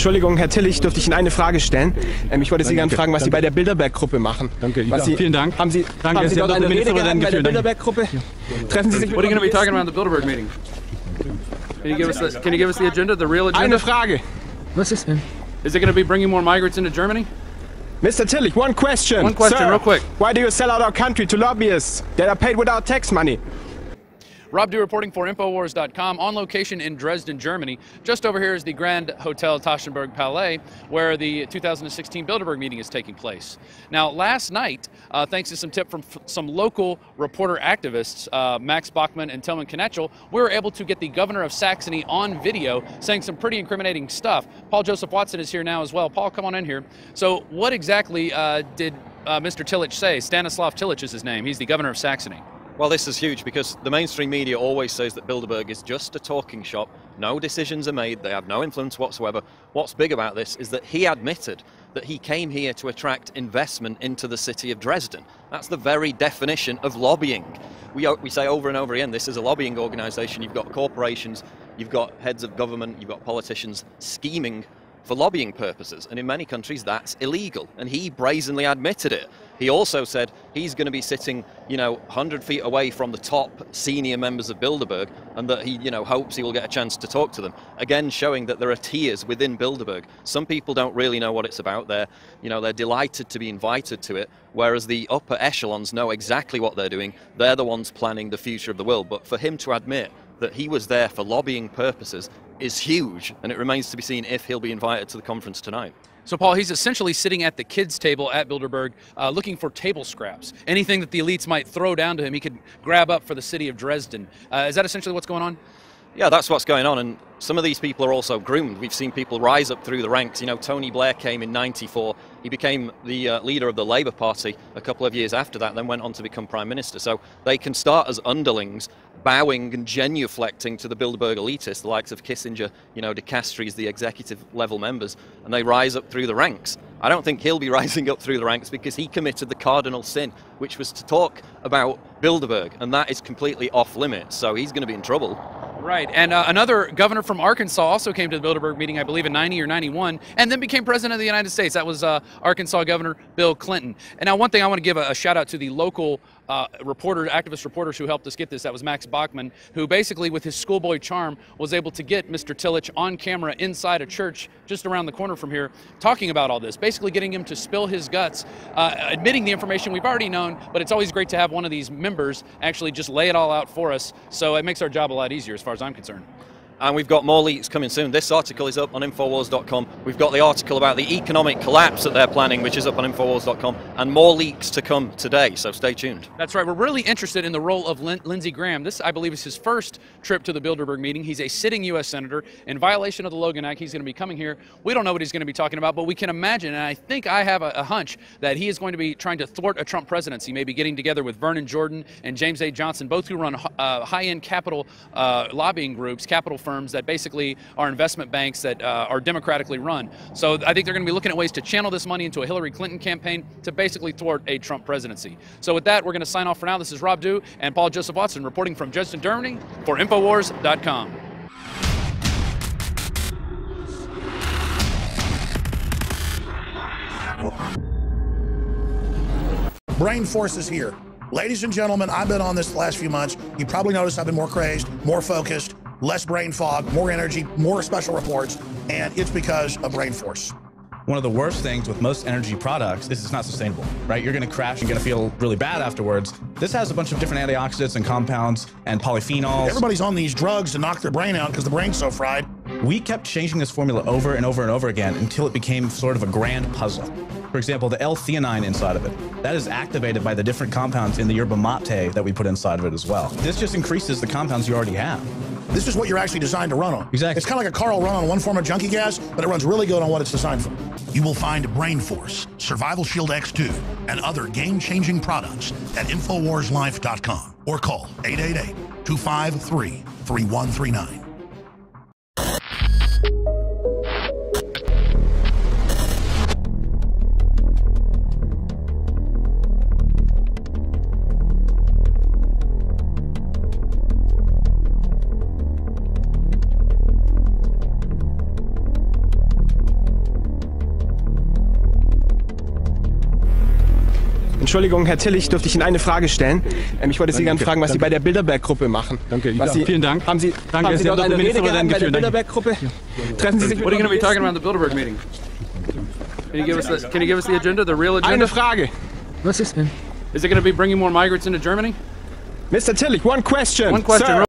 Entschuldigung, Herr Tillich, dürfte ich Ihnen eine Frage stellen? Ähm, ich wollte Sie gerne fragen, was Sie danke. bei der Bilderberg-Gruppe machen. Danke, Was ja. Sie, Vielen Dank. Haben Sie, Danke, haben Sie Sie dort eine Rede gehalten bei der Bilderberg-Gruppe? Treffen Sie sich mit What are you going to be talking about at the Bilderberg meeting? Can you give us the, can you give us the agenda, the real agenda? Eine Frage. Was ist denn? Is it going to be bringing more migrants into Germany? Mr. Tillich, one question. One question, Sir, real quick. Why do you sell out our country to lobbyists that are paid without tax money? Rob Dew reporting for Infowars.com on location in Dresden, Germany. Just over here is the Grand Hotel Taschenberg Palais, where the 2016 Bilderberg meeting is taking place. Now, last night, uh, thanks to some tip from some local reporter activists, uh, Max Bachmann and Tillman Knetchel, we were able to get the governor of Saxony on video saying some pretty incriminating stuff. Paul Joseph Watson is here now as well. Paul, come on in here. So, what exactly uh, did uh, Mr. Tillich say? Stanislav Tillich is his name. He's the governor of Saxony. Well, this is huge because the mainstream media always says that Bilderberg is just a talking shop. No decisions are made, they have no influence whatsoever. What's big about this is that he admitted that he came here to attract investment into the city of Dresden. That's the very definition of lobbying. We, we say over and over again this is a lobbying organization. You've got corporations, you've got heads of government, you've got politicians scheming for lobbying purposes, and in many countries that's illegal. And he brazenly admitted it. He also said he's going to be sitting, you know, 100 feet away from the top senior members of Bilderberg, and that he, you know, hopes he will get a chance to talk to them. Again, showing that there are tiers within Bilderberg. Some people don't really know what it's about. They're, you know, they're delighted to be invited to it, whereas the upper echelons know exactly what they're doing. They're the ones planning the future of the world. But for him to admit that he was there for lobbying purposes is huge, and it remains to be seen if he'll be invited to the conference tonight. So, Paul, he's essentially sitting at the kids' table at Bilderberg uh, looking for table scraps. Anything that the elites might throw down to him, he could grab up for the city of Dresden. Uh, is that essentially what's going on? Yeah, that's what's going on, and some of these people are also groomed. We've seen people rise up through the ranks. You know, Tony Blair came in '94. He became the uh, leader of the Labour Party a couple of years after that, then went on to become Prime Minister. So they can start as underlings, bowing and genuflecting to the Bilderberg elitists, the likes of Kissinger, you know, De Castries, the executive level members, and they rise up through the ranks. I don't think he'll be rising up through the ranks because he committed the cardinal sin, which was to talk about Bilderberg, and that is completely off limits. So he's going to be in trouble. Right. And uh, another governor from Arkansas also came to the Bilderberg meeting, I believe, in 90 or 91, and then became president of the United States. That was uh, Arkansas Governor Bill Clinton. And now, one thing I want to give a, a shout out to the local uh, reporter, activist reporters who helped us get this. That was Max Bachmann, who basically, with his schoolboy charm, was able to get Mr. Tillich on camera inside a church just around the corner from here, talking about all this, basically getting him to spill his guts, uh, admitting the information we've already known. But it's always great to have one of these members actually just lay it all out for us. So it makes our job a lot easier, as far as I'm concerned. And we've got more leaks coming soon. This article is up on Infowars.com. We've got the article about the economic collapse that they're planning, which is up on Infowars.com, and more leaks to come today, so stay tuned. That's right. We're really interested in the role of Lin- Lindsey Graham. This, I believe, is his first trip to the Bilderberg meeting. He's a sitting U.S. senator. In violation of the Logan Act, he's going to be coming here. We don't know what he's going to be talking about, but we can imagine, and I think I have a, a hunch, that he is going to be trying to thwart a Trump presidency, maybe getting together with Vernon Jordan and James A. Johnson, both who run uh, high end capital uh, lobbying groups, capital firms that basically are investment banks that uh, are democratically run. So I think they're going to be looking at ways to channel this money into a Hillary Clinton campaign to basically thwart a Trump presidency. So with that, we're going to sign off for now. This is Rob Dew and Paul Joseph Watson reporting from Dresden, Germany for Infowars.com. Brain Force is here. Ladies and gentlemen, I've been on this the last few months. You probably noticed I've been more crazed, more focused, less brain fog, more energy, more special reports, and it's because of Brain Force. One of the worst things with most energy products is it's not sustainable, right? You're going to crash and going to feel really bad afterwards. This has a bunch of different antioxidants and compounds and polyphenols. Everybody's on these drugs to knock their brain out because the brain's so fried. We kept changing this formula over and over and over again until it became sort of a grand puzzle. For example, the L-theanine inside of it, that is activated by the different compounds in the yerba mate that we put inside of it as well. This just increases the compounds you already have. This is what you're actually designed to run on. Exactly. It's kind of like a car will run on one form of junkie gas, but it runs really good on what it's designed for. You will find Brain Force, Survival Shield X2, and other game-changing products at InfoWarsLife.com or call 888-253-3139. Entschuldigung, Herr Tillich, dürfte ich Ihnen eine Frage stellen? Ähm, ich wollte Sie gerne fragen, was Sie bei der Bilderberg-Gruppe machen. Danke. Was Sie, Vielen Dank. Haben Sie, Danke, haben Sie Sie dort haben eine Rede gehalten bei der. Bilderberg-Gruppe? Treffen Sie sich mit What are you going to be talking about at the Bilderberg meeting? Can you give us the, can you give us the agenda, the real agenda? Eine Frage. Was ist denn? Is it going to be bringing more migrants into Germany? Mr. Tillich, one question. One question. Sir.